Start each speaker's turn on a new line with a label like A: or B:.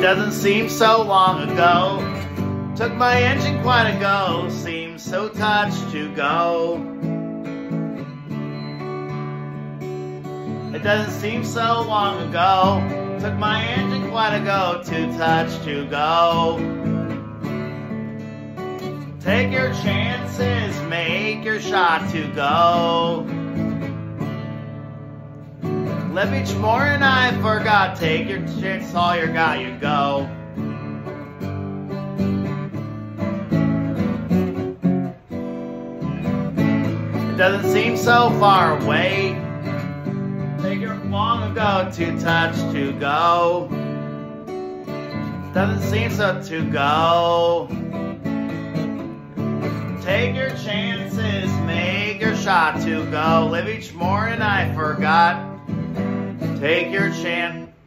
A: doesn't seem so long ago. Took my engine quite a go, seems so touched to go. It doesn't seem so long ago. Took my engine quite a go, too touch to go. Take your chances, make your shot to go. Left each morning I forgot. Take your chance, all you got, you go. It doesn't seem so far away. Take your long ago to touch to go. Doesn't seem so to go. Take your chances, make your shot to go. Live each morning I forgot. Take your chance.